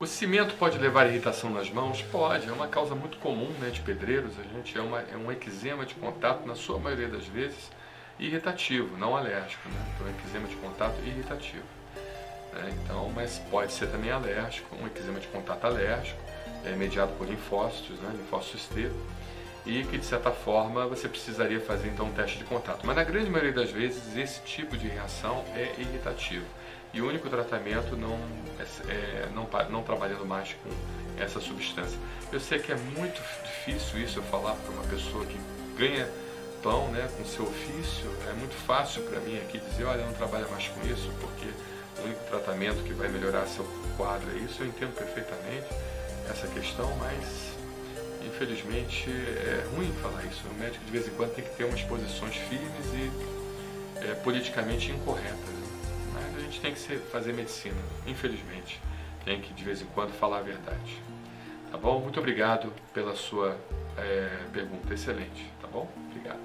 O cimento pode levar irritação nas mãos? Pode, é uma causa muito comum né, de pedreiros. A gente é, uma, é um eczema de contato, na sua maioria das vezes, irritativo, não alérgico. Né? Então, eczema de contato irritativo. Né? Então, mas pode ser também alérgico, um eczema de contato alérgico, é mediado por linfócitos, né, linfócitos T, e que de certa forma você precisaria fazer então um teste de contato. Mas na grande maioria das vezes esse tipo de reação é irritativo e o único tratamento não, é, é, não, não trabalhando mais com essa substância. Eu sei que é muito difícil isso eu falar para uma pessoa que ganha pão né, com seu ofício, é muito fácil para mim aqui dizer, olha, não trabalha mais com isso, porque o único tratamento que vai melhorar seu quadro é isso, eu entendo perfeitamente essa questão, mas infelizmente é ruim falar isso. O médico de vez em quando tem que ter umas posições firmes e é, politicamente incorretas. Né? Mas a gente tem que ser, fazer medicina, infelizmente. Tem que de vez em quando falar a verdade. Tá bom? Muito obrigado pela sua é, pergunta, excelente. Tá bom? Obrigado.